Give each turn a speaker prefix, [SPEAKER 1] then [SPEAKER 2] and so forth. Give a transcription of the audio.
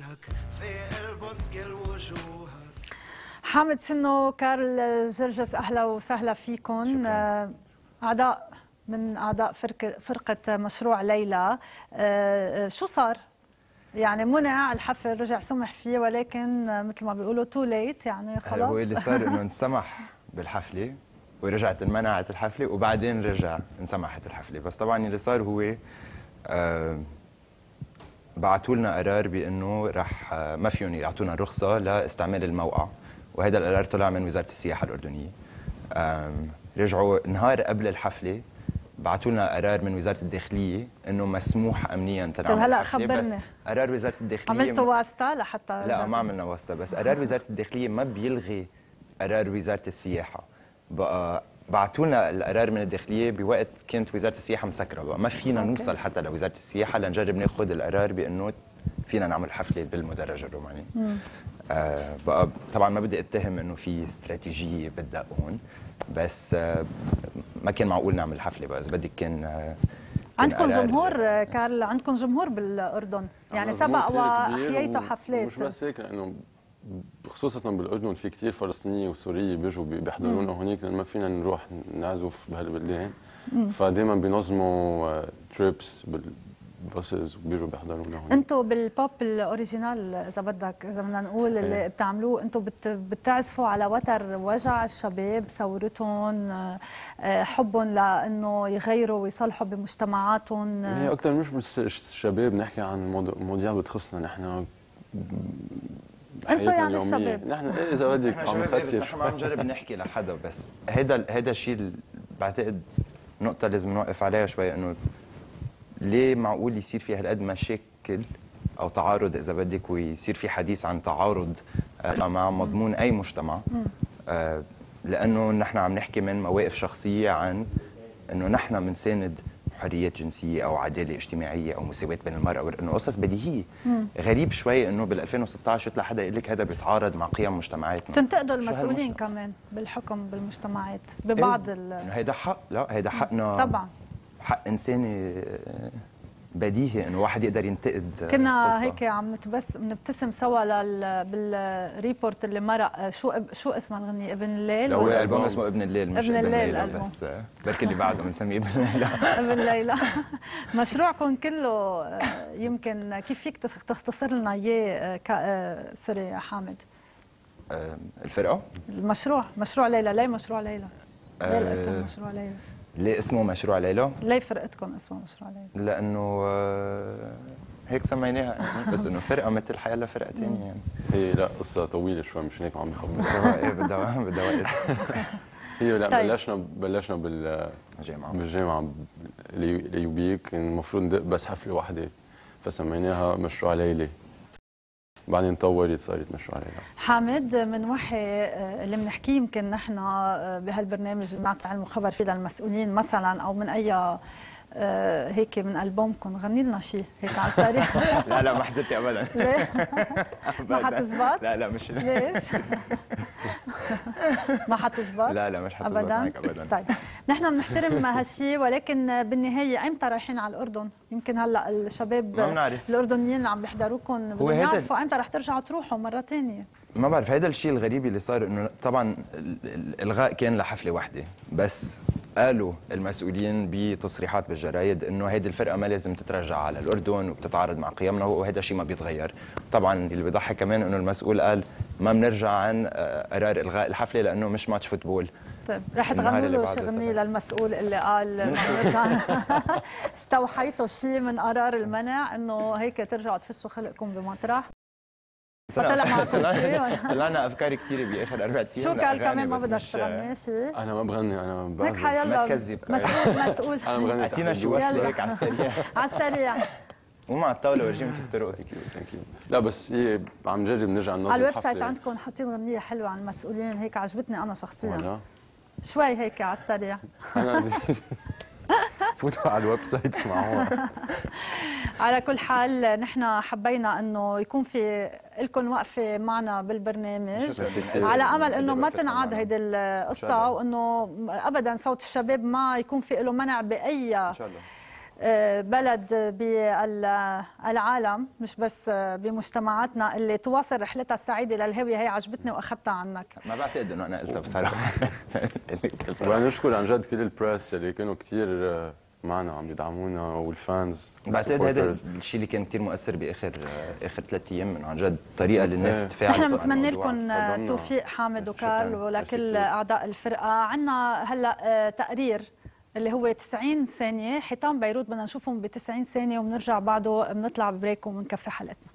[SPEAKER 1] بدك في البس كل وجوهك.
[SPEAKER 2] حامد سنو كارل جرجس أهلا وسهلا فيكم آه، أعضاء من أعضاء فرقه فرقة مشروع ليلى. آه، شو صار؟ يعني منع الحفل رجع سمح فيه ولكن مثل ما بيقولوا تو ليت يعني خلاص.
[SPEAKER 3] هو اللي صار إنه انسمح بالحفلة ورجعت انمنعت الحفلة وبعدين رجع انسمحت الحفلة. بس طبعا اللي صار هو آه بعثوا لنا قرار بأنه رح ما فيهم يعطونا الرخصه لاستعمال الموقع وهذا القرار طلع من وزارة السياحة الأردنية. رجعوا نهار قبل الحفلة بعثوا لنا قرار من وزارة الداخلية إنه مسموح امنيا
[SPEAKER 2] تنعمل طيب هلا خبرني.
[SPEAKER 3] قرار وزارة الداخلية
[SPEAKER 2] عملتوا واسطة لحتى
[SPEAKER 3] لا ما عملنا واسطة بس قرار وزارة الداخلية ما بيلغي قرار وزارة السياحة. بقى بعثوا لنا القرار من الداخلية بوقت كانت وزارة السياحة مسكرة بقى. ما فينا أوكي. نوصل حتى لوزارة السياحة لنجرب ناخذ القرار بأنه فينا نعمل حفلة بالمدرج الروماني. آه بقى طبعا ما بدي أتهم إنه في استراتيجية بدها هون بس آه ما كان معقول نعمل حفلة بقى. إذا بدك كان آه
[SPEAKER 2] عندكم جمهور كارل عندكم جمهور بالأردن؟ يعني سبق واحييتوا حفلات.
[SPEAKER 4] مش بس هيك لأنه خصوصا بالأردن في كثير فلسطينيه وسوريه بيجوا بيحضرونا هونيك لأن ما فينا نروح نعزف بهالبلدان. فدائما بينظموا trips بال buses وبيجوا بيحضرونا هون
[SPEAKER 2] أنتم بال pop ال original إذا بدك إذا بدنا نقول اللي إيه. بتعملوه أنتم بتعزفوا على وتر وجع الشباب ثورتهم حبهم لأنه يغيروا ويصلحوا بمجتمعاتهم.
[SPEAKER 4] هي أكثر مش بس الشباب نحكي عن مواضيع بتخصنا نحن.
[SPEAKER 2] أنتوا يعني الشباب.
[SPEAKER 4] نحن اذا بدك عم نختي
[SPEAKER 3] نحن ما عم نجرب نحكي لحدا بس هيدا هيدا الشيء بعتقد نقطة لازم نوقف عليها شوي إنه ليه معقول يصير في هالقد مشاكل أو تعارض؟ إذا بدك ويصير في حديث عن تعارض مع مضمون أي مجتمع آه لأنه نحن عم نحكي من مواقف شخصية عن إنه نحن بنساند حريات جنسية أو عدالة اجتماعية أو مساواة بين المرأة إنه قصص بديهية. غريب شوي إنه بال 2016 يطلع حدا يقول لك هذا بيتعارض مع قيم مجتمعاتنا.
[SPEAKER 2] تنتقدوا المسؤولين كمان بالحكم بالمجتمعات ببعض
[SPEAKER 3] إيه؟ ال هيدا حق؟ لا هيدا حقنا.
[SPEAKER 2] طبعا.
[SPEAKER 3] حق إنساني بديهي إنه واحد يقدر ينتقد
[SPEAKER 2] كنا السلطة. هيك عم نتبس نبتسم سوا لل بالريبورت اللي مرق شو شو اسمها الغنية ابن الليل
[SPEAKER 3] هو الالبوم اسمه ابن الليل مش
[SPEAKER 2] ابن الليل,
[SPEAKER 3] الليل بس بركي اللي بعده بنسميه ابن الليل
[SPEAKER 2] ابن ليلى. مشروعكم كله يمكن كيف فيك تختصر لنا إياه سوري يا حامد.
[SPEAKER 3] الفرقة؟
[SPEAKER 2] المشروع مشروع ليلى ليه مشروع ليلى؟ ليه الأسم مشروع ليلى؟
[SPEAKER 3] ليه اسمه مشروع ليلى؟
[SPEAKER 2] ليه فرقتكم اسمه مشروع ليلى؟
[SPEAKER 3] لأنه هيك سميناها يعني بس إنه فرقة مثل حيلا فرقه ثانية يعني.
[SPEAKER 4] هي لا قصة طويلة شوي مش هيك عم بخبص
[SPEAKER 3] إيه بدها بدها وقت.
[SPEAKER 4] هي لا طيب. بلشنا بلشنا بالجامعة بالجامعة ليوبيك. كان المفروض ندق بس حفلة واحدة فسميناها مشروع ليلى. بعدين طورت صارت مشروع ليلى
[SPEAKER 2] حامد من وحي اللي بنحكيه يمكن نحن بهالبرنامج جماعة العلم والخبر في للمسؤولين مثلا أو من أي هيك من ألبومكم غني لنا شيء هيك على السريع
[SPEAKER 3] لا لا ما حزتي ابدا
[SPEAKER 2] ليه؟ ما حتزبط؟
[SPEAKER 3] لا لا مش
[SPEAKER 2] ليش؟ ما حتزبط؟
[SPEAKER 3] لا لا مش حتزبط ابدا ابدا
[SPEAKER 2] طيب نحن بنحترم هالشيء ولكن بالنهاية ايمتى رايحين على الأردن؟ يمكن هلأ الشباب الأردنيين اللي عم بيحضروكم بدهم يعرفوا ايمتى رح ترجعوا تروحوا مرة ثانية
[SPEAKER 3] ما بعرف هذا الشيء الغريب اللي صار إنه طبعا الإلغاء كان لحفلة واحدة بس قالوا المسؤولين بتصريحات بالجرايد إنه هيدي الفرقة ما لازم تترجع على الأردن وبتتعارض مع قيمنا وهذا شيء ما بيتغير. طبعا اللي بيضحك كمان إنه المسؤول قال ما بنرجع عن قرار إلغاء الحفلة لأنه مش ماتش فوتبول.
[SPEAKER 2] طيب رح تغنوا له شغني للمسؤول اللي قال استوحيتوا شيء من قرار المنع إنه هيك ترجعوا تفشوا خلقكم بمطرح. فطلع معكم شيء
[SPEAKER 3] طلعنا افكار كثيره باخر أربع أيام
[SPEAKER 2] شو قال كمان ما بدك تغني شيء؟
[SPEAKER 4] أنا ما بغني أنا
[SPEAKER 2] بعزف هيك حيلا
[SPEAKER 3] ما تكذب
[SPEAKER 2] مسؤول مسؤول.
[SPEAKER 4] أنا بغني.
[SPEAKER 3] أعطينا شي وصلة هيك على السريع.
[SPEAKER 2] على السريع.
[SPEAKER 3] مو على الطاولة ورجيهم كيف ترقص؟
[SPEAKER 4] لا بس هي عم نجرب نرجع ننظم
[SPEAKER 2] على ال website عندكم حاطين غنيه حلوة عن المسؤولين هيك عجبتني أنا شخصيا. شوي هيك على السريع.
[SPEAKER 4] فوتوا على ال website اسمعوها
[SPEAKER 2] على كل حال نحن حبينا إنه يكون في لكم وقفة معنا بالبرنامج. على أمل إنه ما تنعاد هيدي القصة وإنه ابدا صوت الشباب ما يكون في له منع بأي
[SPEAKER 3] إن شاء الله.
[SPEAKER 2] آه، بلد بالعالم مش بس آه، بمجتمعاتنا اللي تواصل رحلتها السعيدة للهوية هي عجبتني وأخذتها عنك.
[SPEAKER 3] ما بعتقد إنه أنا قلتها بصراحة.
[SPEAKER 4] وبدنا نشكر عن جد كل البريس اللي كانوا كثير معنا عم يدعمونا والفانز
[SPEAKER 3] بعتقد هذا الشيء اللي كان كثير مؤثر بآخر آخر ثلاث أيام انه عن جد الطريقة اللي الناس
[SPEAKER 4] إيه.
[SPEAKER 3] تفاعل
[SPEAKER 2] نحن
[SPEAKER 3] مع
[SPEAKER 2] بنتمنى. لكم
[SPEAKER 4] صدمنا.
[SPEAKER 2] توفيق حامد وكارل. ولكل. أعضاء الفرقة عندنا هلأ آه، تقرير اللي هو 90 ثانية حيتان بيروت بدنا نشوفهم ب 90 ثانية وبنرجع بعده بنطلع بريك وبنكفي حلقتنا